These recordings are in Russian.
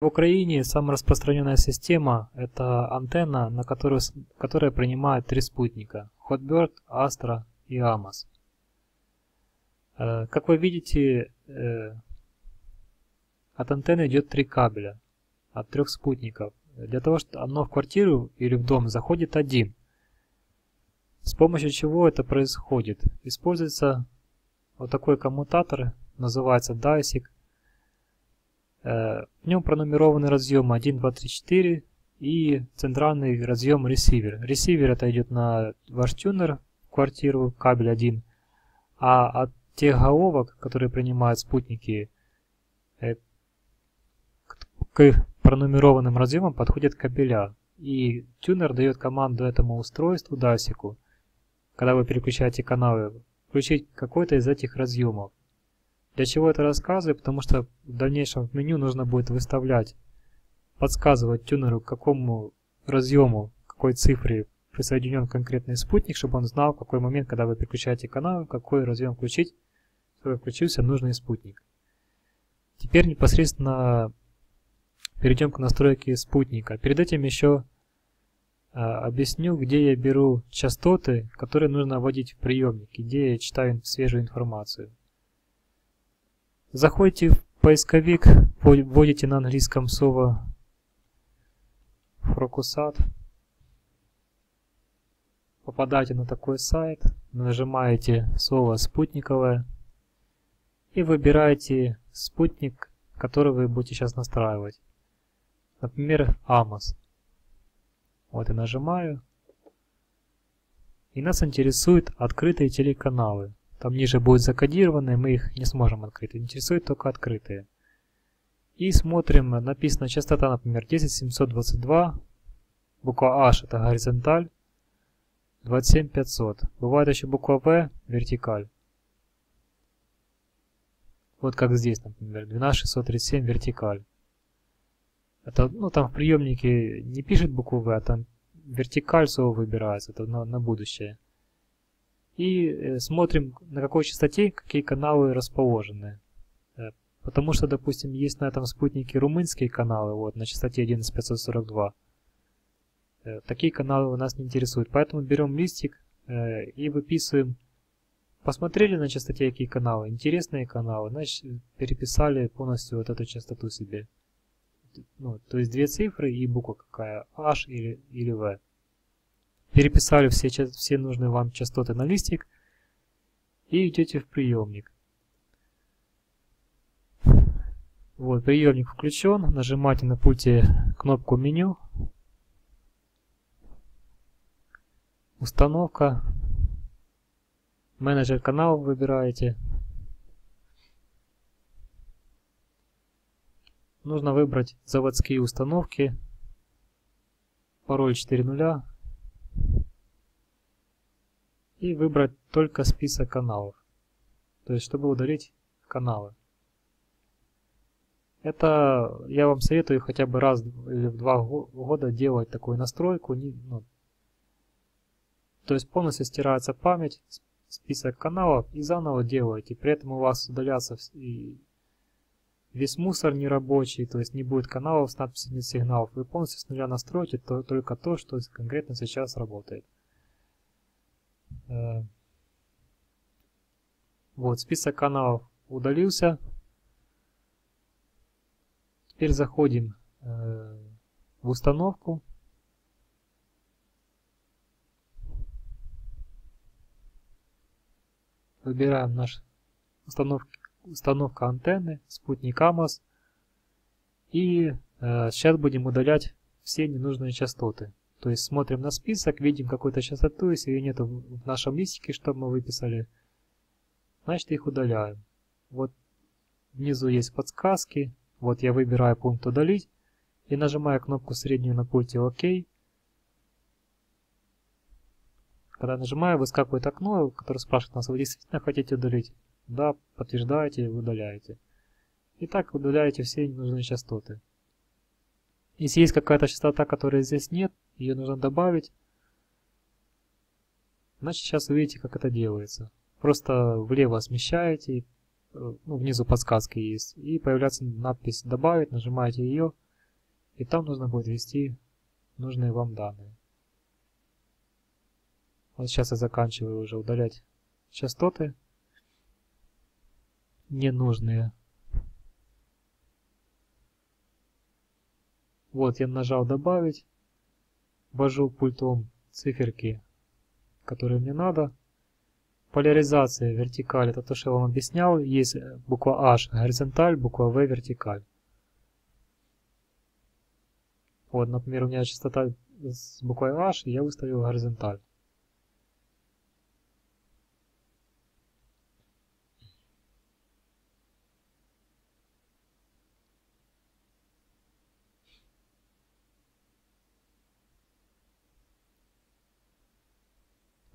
В Украине самая распространенная система – это антенна, на которую, которая принимает три спутника – Hotbird, Astra и Amos. Э, как вы видите, э, от антенны идет три кабеля от трех спутников. Для того, чтобы оно в квартиру или в дом заходит один. С помощью чего это происходит? Используется вот такой коммутатор, называется DISIC. Э, в нем пронумерованы разъемы 1, 2, 3, 4 и центральный разъем ресивер. Ресивер это идет на ваш тюнер квартиру, кабель 1. А от тех головок, которые принимают спутники, э, к пронумерованным разъемам подходят кабеля. И тюнер дает команду этому устройству, DASIC, когда вы переключаете каналы, включить какой-то из этих разъемов. Для чего это рассказываю? Потому что в дальнейшем в меню нужно будет выставлять, подсказывать тюнеру, к какому разъему, какой цифре присоединен конкретный спутник, чтобы он знал, в какой момент, когда вы переключаете канал, какой разъем включить, чтобы включился нужный спутник. Теперь непосредственно перейдем к настройке спутника. Перед этим еще а, объясню, где я беру частоты, которые нужно вводить в приемник, где я читаю свежую информацию. Заходите в поисковик, вводите на английском слово Фрокусат, попадаете на такой сайт, нажимаете слово спутниковое и выбираете спутник, который вы будете сейчас настраивать. Например, Amos. Вот я нажимаю. И нас интересуют открытые телеканалы. Там ниже будет закодированные, мы их не сможем открыть. Интересуют только открытые. И смотрим, написано частота, например, 10722. Буква H это горизонталь. 27500. Бывает еще буква V вертикаль. Вот как здесь, например, 12637 вертикаль. Это, ну, там в приемнике не пишет букву V, а там вертикаль слово выбирается, это на, на будущее. И э, смотрим, на какой частоте какие каналы расположены. Э, потому что, допустим, есть на этом спутнике румынские каналы, вот, на частоте 11542. Э, такие каналы нас не интересуют. Поэтому берем листик и выписываем. Посмотрели на частоте какие каналы, интересные каналы, значит переписали полностью вот эту частоту себе ну, то есть две цифры и буква какая, H или, или V. Переписали все, все нужные вам частоты на листик и идете в приемник. Вот, приемник включен, нажимаете на пульте кнопку меню, установка, менеджер канала выбираете, Нужно выбрать заводские установки, пароль 4.0 и выбрать только список каналов. То есть, чтобы удалить каналы. Это я вам советую хотя бы раз или в два года делать такую настройку. Ну, то есть полностью стирается память, список каналов и заново делаете. При этом у вас удалятся и Весь мусор нерабочий, то есть не будет каналов с надписью «Нет сигналов». Вы полностью с нуля настроите то, только то, что конкретно сейчас работает. Э, вот, список каналов удалился. Теперь заходим э, в установку. Выбираем наш установки установка антенны, спутник АМОС. И э, сейчас будем удалять все ненужные частоты. То есть смотрим на список, видим какую-то частоту, если ее нет в нашем листике, что мы выписали, значит их удаляем. Вот внизу есть подсказки. Вот я выбираю пункт удалить и нажимаю кнопку среднюю на пульте ОК. Когда нажимаю, выскакивает окно, которое спрашивает нас, вы действительно хотите удалить? Да, подтверждаете и удаляете. И так удаляете все ненужные частоты. Если есть какая-то частота, которой здесь нет, ее нужно добавить. Значит, сейчас увидите, как это делается. Просто влево смещаете, э, ну, внизу подсказки есть, и появляется надпись «Добавить», нажимаете ее, И там нужно будет ввести нужные вам данные. Вот сейчас я заканчиваю уже удалять частоты ненужные. Вот я нажал добавить, ввожу пультом циферки, которые мне надо. Поляризация вертикаль, это то, что я вам объяснял. Есть буква H горизонталь, буква V вертикаль. Вот, например, у меня частота с буквой H, и я выставил горизонталь.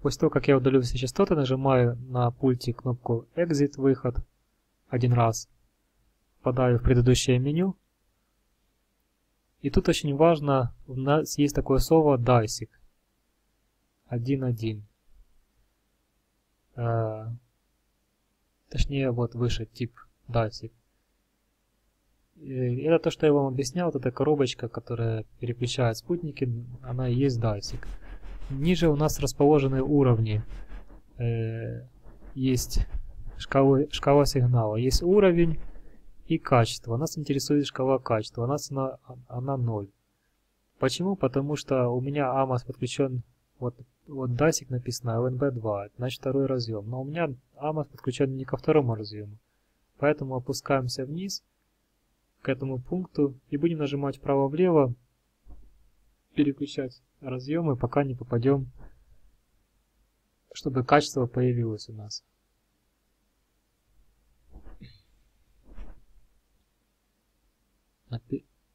После того, как я удалю все частоты, нажимаю на пульте кнопку Exit, выход, один раз. Попадаю в предыдущее меню. И тут очень важно, у нас есть такое слово DICIC. 1.1. Э, точнее, вот выше тип DICIC. Это то, что я вам объяснял, вот эта коробочка, которая переключает спутники, она и есть DICIC. Ниже у нас расположены уровни. Э, есть шкалы, шкала сигнала. Есть уровень и качество. Нас интересует шкала качества. У нас она, она 0. Почему? Потому что у меня AMOS подключен, вот, вот DASIC написано LNB2, значит второй разъем. Но у меня AMOS подключен не ко второму разъему. Поэтому опускаемся вниз к этому пункту и будем нажимать вправо-влево, переключать разъемы, пока не попадем, чтобы качество появилось у нас.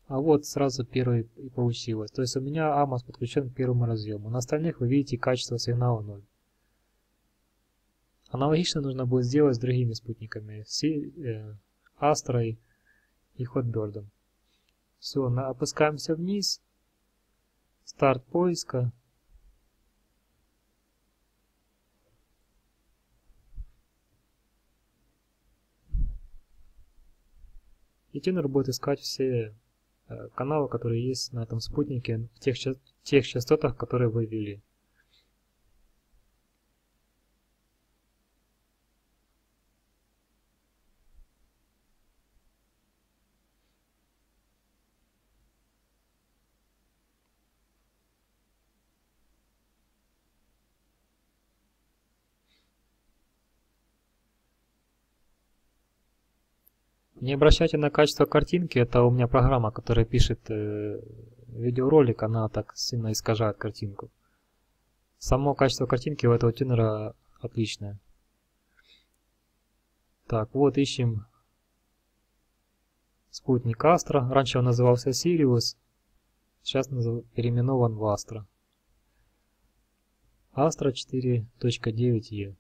А вот сразу первый и получилось. То есть у меня AMOS подключен к первому разъему. На остальных вы видите качество сигнала 0. Аналогично нужно будет сделать с другими спутниками. Э, Astra и Hotbird. Все, опускаемся вниз. Старт поиска. И тюнер будет искать все э, каналы, которые есть на этом спутнике в тех, частотах, которые вы ввели. Не обращайте на качество картинки, это у меня программа, которая пишет э, видеоролик, она так сильно искажает картинку. Само качество картинки у этого тюнера отличное. Так, вот ищем спутник Astra. Раньше он назывался Sirius, сейчас переименован в Astra. Astra 4.9e.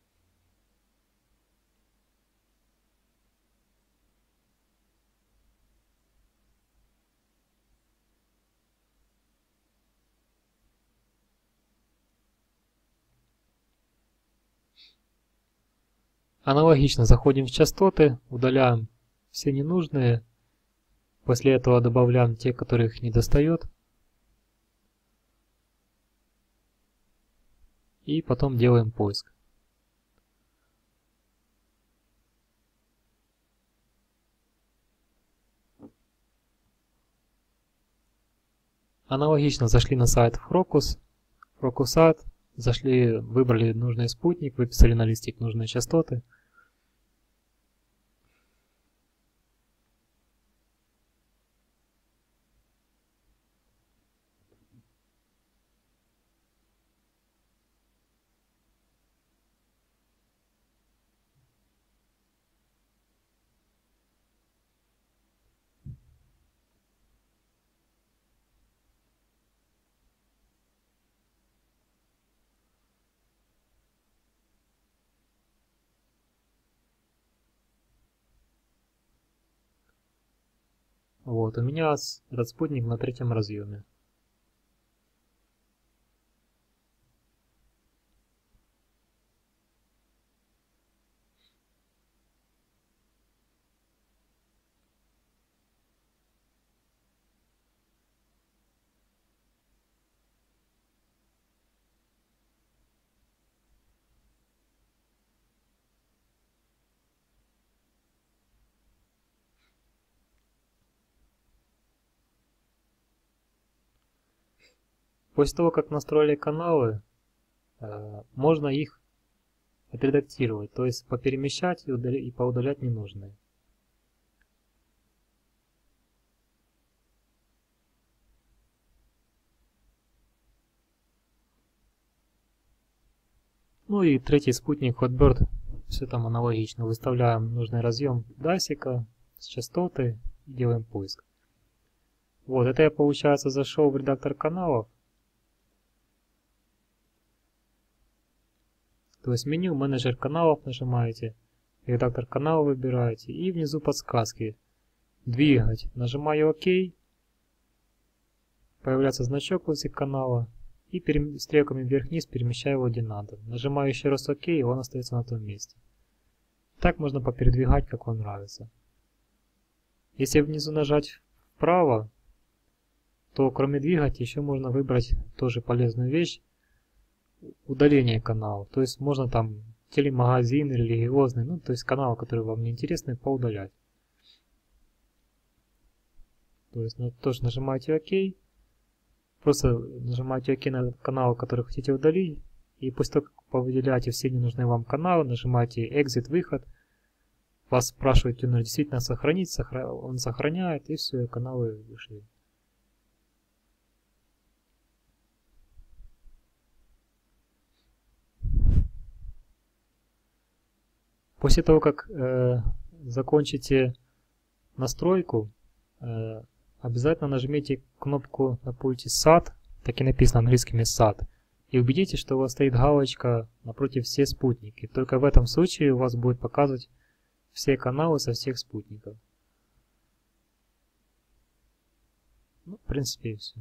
Аналогично заходим в частоты, удаляем все ненужные, после этого добавляем те, которых не достает. И потом делаем поиск. Аналогично зашли на сайт Focus, Focusat, зашли, выбрали нужный спутник, выписали на листик нужные частоты – Вот, у меня этот спутник на третьем разъеме. После того, как настроили каналы, э, можно их отредактировать, то есть поперемещать и, удалять, поудалять ненужные. Ну и третий спутник Hotbird, все там аналогично. Выставляем нужный разъем дасика с частоты и делаем поиск. Вот, это я, получается, зашел в редактор каналов. То есть меню менеджер каналов нажимаете, редактор канала выбираете и внизу подсказки. Двигать. Нажимаю ОК. Появляется значок возле канала и стрелками вверх-вниз перемещаю его где надо. Нажимаю еще раз ОК, и он остается на том месте. Так можно попередвигать, как вам нравится. Если внизу нажать вправо, то кроме двигать еще можно выбрать тоже полезную вещь удаление канала. То есть можно там телемагазин, религиозный, ну то есть каналы, которые вам не интересны, поудалять. То есть ну, тоже нажимаете ОК. Просто нажимаете ОК на канал, который хотите удалить. И после того, как повыделяете все ненужные вам каналы, нажимаете Exit, выход. Вас спрашивают, он действительно сохранить, он сохраняет, и все, каналы вышли. После того, как э, закончите настройку, э, обязательно нажмите кнопку на пульте SAT, так и написано английскими SAT, и убедитесь, что у вас стоит галочка напротив все спутники. Только в этом случае у вас будет показывать все каналы со всех спутников. Ну, в принципе, и все.